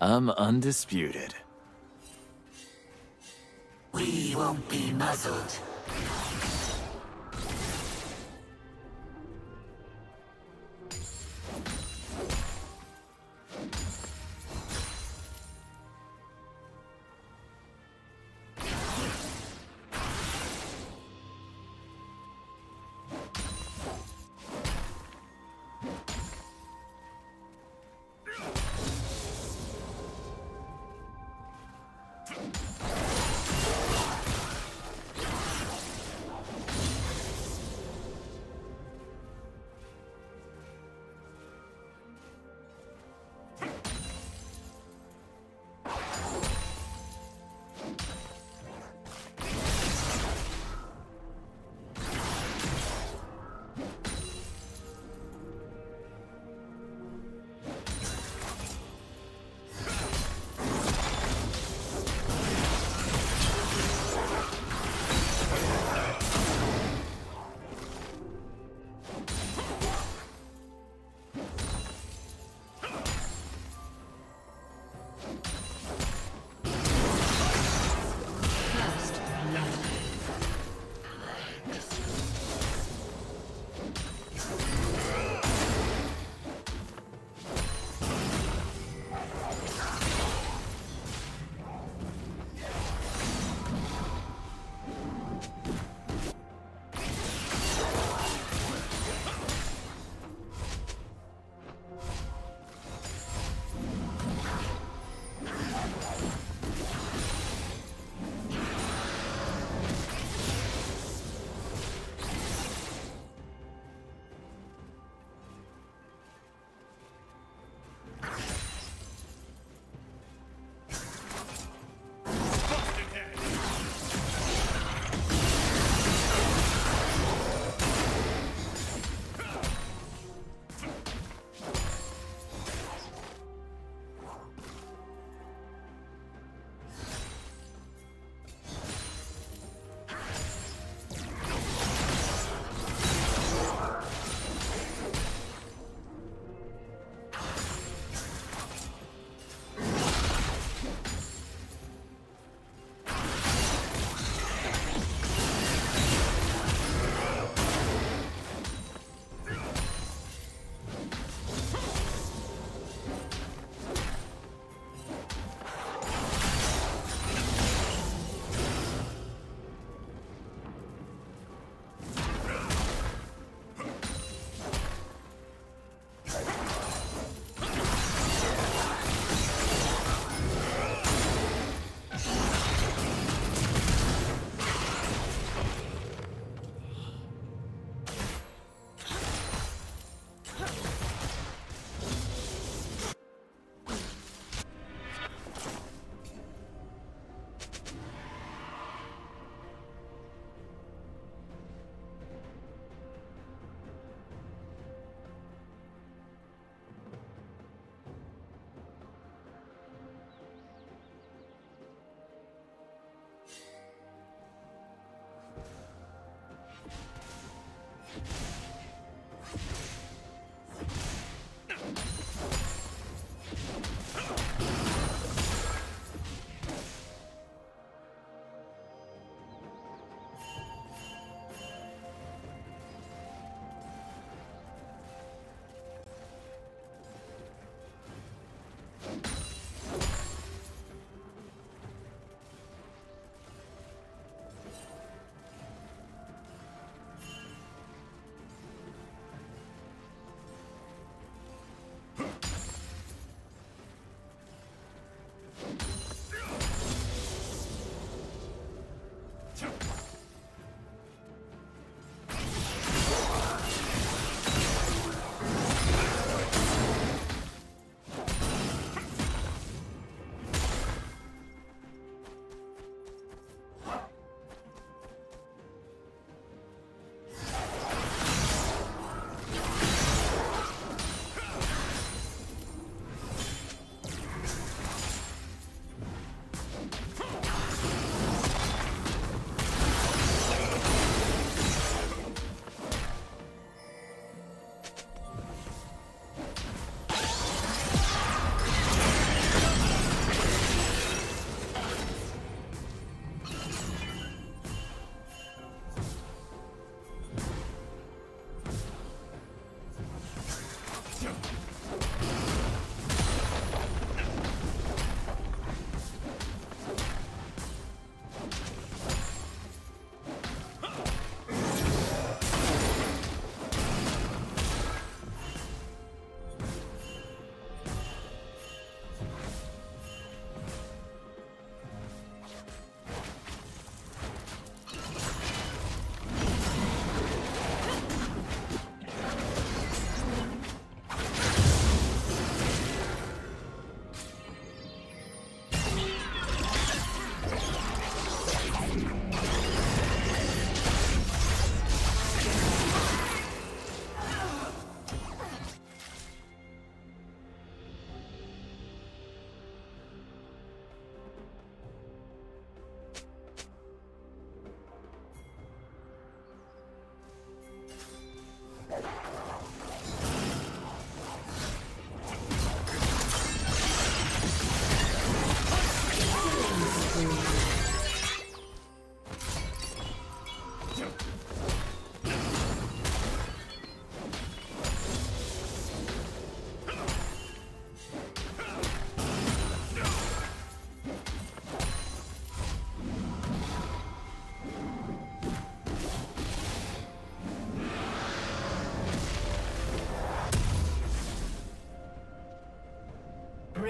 I'm undisputed. We won't be muzzled.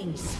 Killing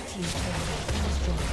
destroyed.